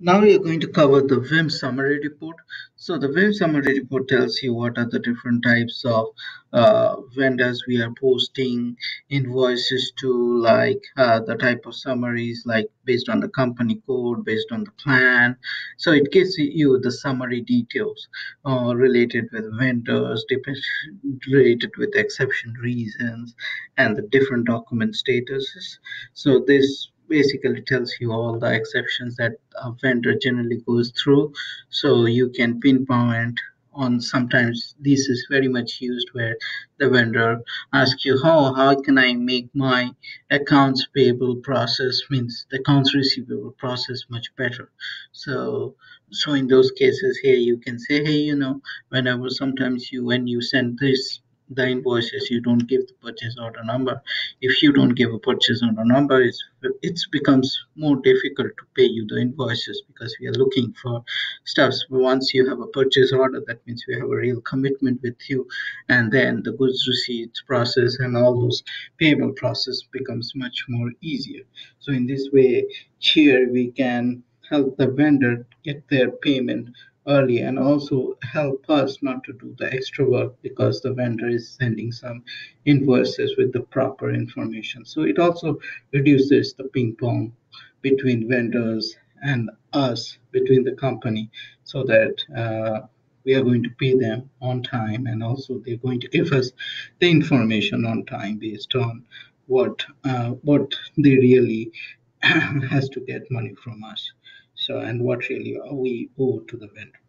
Now we are going to cover the Vim summary report. So the Vim summary report tells you what are the different types of uh, vendors we are posting invoices to, like uh, the type of summaries, like based on the company code, based on the plan. So it gives you the summary details uh, related with vendors, related with exception reasons, and the different document statuses. So this basically tells you all the exceptions that a vendor generally goes through. So you can pinpoint on sometimes this is very much used where the vendor asks you how how can i make my accounts payable process means the accounts receivable process much better? So so in those cases here you can say hey you know whenever sometimes you when you send this the invoices you don't give the purchase order number. If you don't give a purchase order number it's it becomes more difficult to pay you the invoices because we are looking for stuffs. Once you have a purchase order that means we have a real commitment with you. And then the goods receipts process and all those payable process becomes much more easier. So in this way here we can help the vendor get their payment early and also help us not to do the extra work because the vendor is sending some invoices with the proper information. So it also reduces the ping pong between vendors and us, between the company, so that uh, we are going to pay them on time and also they're going to give us the information on time based on what uh, what they really has to get money from us so and what really we owe to the vendor